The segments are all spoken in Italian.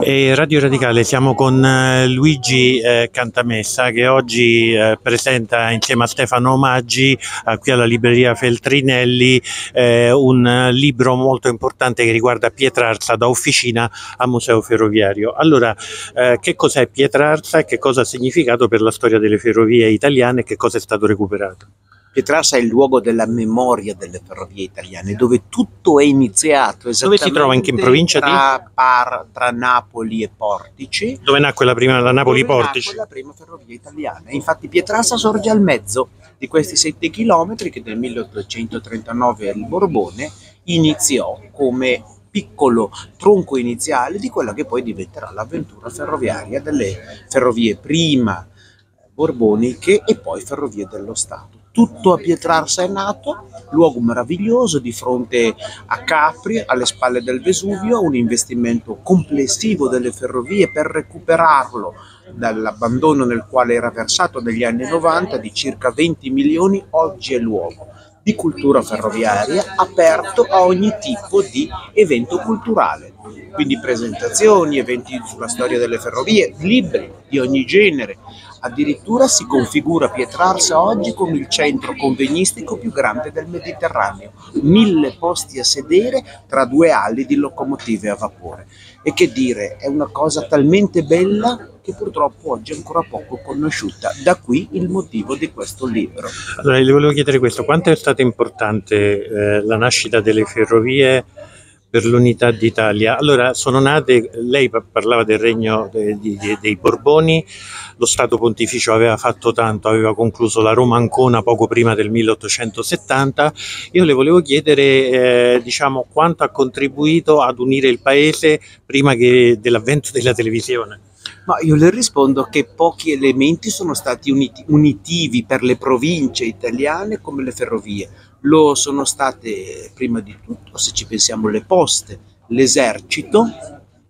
E Radio Radicale siamo con eh, Luigi eh, Cantamessa che oggi eh, presenta insieme a Stefano Maggi eh, qui alla libreria Feltrinelli un libro molto importante che riguarda Pietrarsa da officina a Museo Ferroviario. Allora, che cos'è Pietrarsa e che cosa ha significato per la storia delle ferrovie italiane e che cosa è stato recuperato? Pietrarsa è il luogo della memoria delle ferrovie italiane, dove tutto è iniziato Dove si trova? In che provincia tra, di? Par, tra Napoli e Portici. Dove nacque la prima la Napoli-Portici? la prima ferrovia italiana. Infatti Pietrarsa sorge al mezzo di questi sette chilometri che nel 1839 al Borbone iniziò come piccolo tronco iniziale di quella che poi diventerà l'avventura ferroviaria delle ferrovie prima borboniche e poi ferrovie dello Stato tutto a Pietrarsa è luogo meraviglioso di fronte a Capri, alle spalle del Vesuvio, un investimento complessivo delle ferrovie per recuperarlo dall'abbandono nel quale era versato negli anni 90 di circa 20 milioni, oggi è luogo di cultura ferroviaria aperto a ogni tipo di evento culturale, quindi presentazioni, eventi sulla storia delle ferrovie, libri di ogni genere, Addirittura si configura Pietrarsa oggi come il centro convegnistico più grande del Mediterraneo, mille posti a sedere tra due ali di locomotive a vapore. E che dire, è una cosa talmente bella che purtroppo oggi è ancora poco conosciuta. Da qui il motivo di questo libro. Allora, le volevo chiedere questo, quanto è stata importante eh, la nascita delle ferrovie per l'unità d'Italia. Allora, sono nate, lei parlava del regno dei, dei, dei, Borboni, lo Stato Pontificio aveva fatto tanto, aveva concluso la Roma Ancona poco prima del 1870. Io le volevo chiedere, eh, diciamo, quanto ha contribuito ad unire il paese prima dell'avvento della televisione. Ma io le rispondo che pochi elementi sono stati uniti, unitivi per le province italiane come le ferrovie. Lo sono state prima di tutto, se ci pensiamo, le poste, l'esercito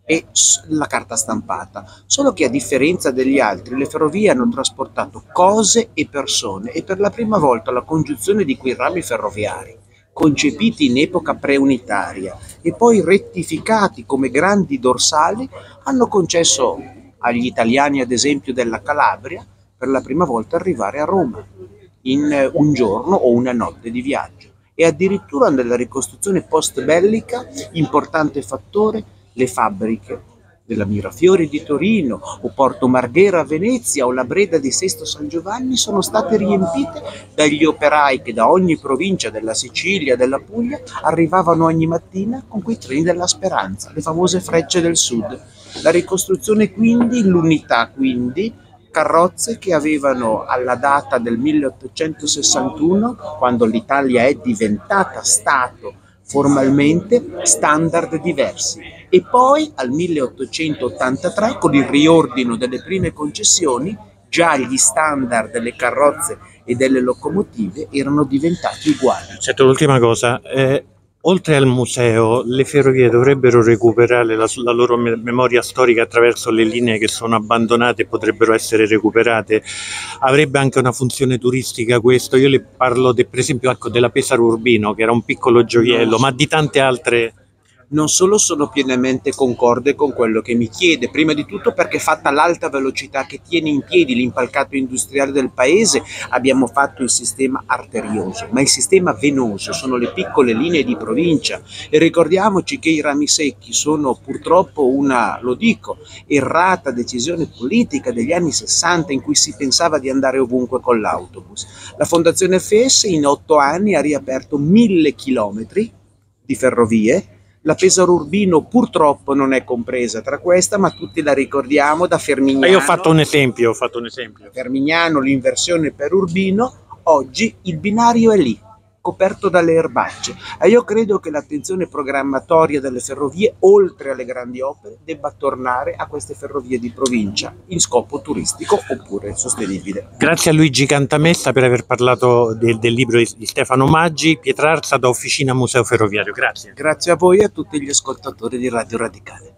e la carta stampata. Solo che a differenza degli altri, le ferrovie hanno trasportato cose e persone e per la prima volta la congiunzione di quei rami ferroviari concepiti in epoca preunitaria e poi rettificati come grandi dorsali, hanno concesso agli italiani, ad esempio della Calabria, per la prima volta arrivare a Roma in un giorno o una notte di viaggio. E addirittura nella ricostruzione post-bellica, importante fattore, le fabbriche della Mirafiori di Torino o Porto Marghera a Venezia o la Breda di Sesto San Giovanni sono state riempite dagli operai che da ogni provincia della Sicilia, della Puglia arrivavano ogni mattina con quei treni della Speranza, le famose frecce del sud. La ricostruzione quindi, l'unità quindi, carrozze che avevano alla data del 1861, quando l'Italia è diventata Stato formalmente, standard diversi. E poi al 1883, con il riordino delle prime concessioni, già gli standard delle carrozze e delle locomotive erano diventati uguali. Certo, l'ultima cosa, eh, Oltre al museo, le ferrovie dovrebbero recuperare la, la, loro memoria storica attraverso le linee che sono abbandonate e potrebbero essere recuperate. Avrebbe anche una funzione turistica questo. Io le parlo de, per esempio ecco, della Pesaro Urbino, che era un piccolo gioiello, ma di tante altre non solo sono pienamente concorde con quello che mi chiede, prima di tutto perché fatta l'alta velocità che tiene in piedi l'impalcato industriale del paese abbiamo fatto il sistema arterioso, ma il sistema venoso sono le piccole linee di provincia e ricordiamoci che i rami secchi sono purtroppo una, lo dico, errata decisione politica degli anni 60 in cui si pensava di andare ovunque con l'autobus. La Fondazione FES in otto anni ha riaperto mille chilometri di ferrovie la Pesaro Urbino purtroppo non è compresa tra questa, ma tutti la ricordiamo da Fermignano. io ho fatto un esempio, ho fatto un esempio. Fermignano, l'inversione per Urbino, oggi il binario è lì coperto dalle erbacce e io credo che l'attenzione programmatoria delle ferrovie, oltre alle grandi opere, debba tornare a queste ferrovie di provincia in scopo turistico oppure sostenibile. Grazie a Luigi Cantamessa per aver parlato del, del libro di Stefano Maggi, Pietrarsa da Officina Museo Ferroviario. Grazie. Grazie a voi e a tutti gli ascoltatori di Radio Radicale.